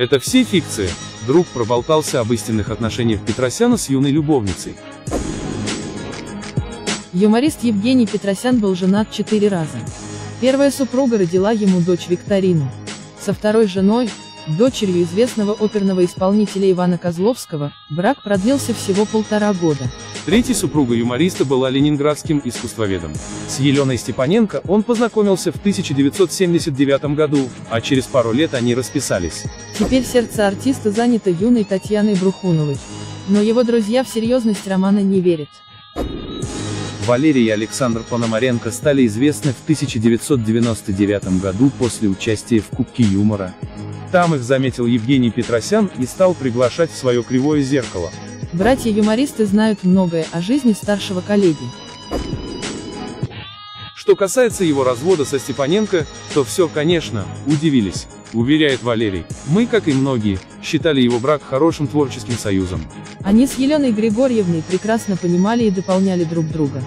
Это все фикции. Друг проболтался об истинных отношениях Петросяна с юной любовницей. Юморист Евгений Петросян был женат четыре раза. Первая супруга родила ему дочь Викторину. Со второй женой, дочерью известного оперного исполнителя Ивана Козловского, брак продлился всего полтора года. Третьей супругой юмориста была ленинградским искусствоведом. С Еленой Степаненко он познакомился в 1979 году, а через пару лет они расписались. Теперь сердце артиста занято юной Татьяной Брухуновой. Но его друзья в серьезность романа не верят. Валерий и Александр Пономаренко стали известны в 1999 году после участия в Кубке юмора. Там их заметил Евгений Петросян и стал приглашать в свое кривое зеркало. Братья-юмористы знают многое о жизни старшего коллеги. Что касается его развода со Степаненко, то все, конечно, удивились, уверяет Валерий. Мы, как и многие, считали его брак хорошим творческим союзом. Они с Еленой Григорьевной прекрасно понимали и дополняли друг друга.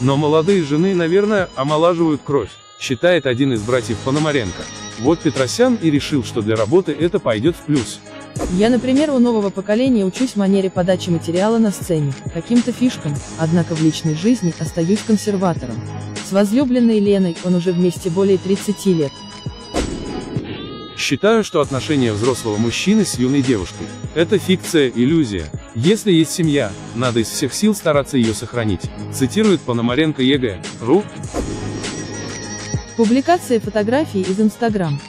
Но молодые жены, наверное, омолаживают кровь, считает один из братьев Пономаренко. Вот Петросян и решил, что для работы это пойдет в плюс. Я, например, у нового поколения учусь манере подачи материала на сцене, каким-то фишкам, однако в личной жизни остаюсь консерватором. С возлюбленной Леной он уже вместе более 30 лет. Считаю, что отношения взрослого мужчины с юной девушкой – это фикция, иллюзия. Если есть семья, надо из всех сил стараться ее сохранить, цитирует Пономаренко EG.RU. Публикация фотографий из Инстаграм.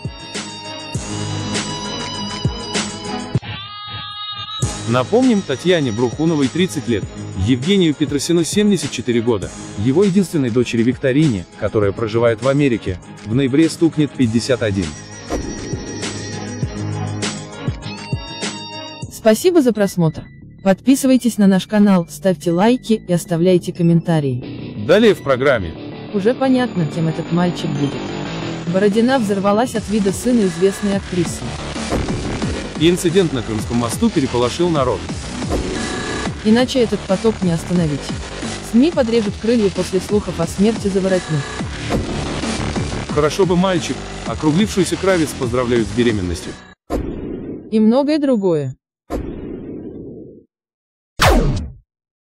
Напомним, Татьяне Брухуновой 30 лет, Евгению Петросину 74 года, его единственной дочери Викторине, которая проживает в Америке, в ноябре стукнет 51. Спасибо за просмотр. Подписывайтесь на наш канал, ставьте лайки и оставляйте комментарии. Далее в программе. Уже понятно, кем этот мальчик будет. Бородина взорвалась от вида сына известной актрисы. И инцидент на Крымском мосту переполошил народ. Иначе этот поток не остановить. СМИ подрежут крылья после слухов о смерти Заворотнюк. Хорошо бы мальчик, округлившуюся кравец поздравляют с беременностью. И многое другое.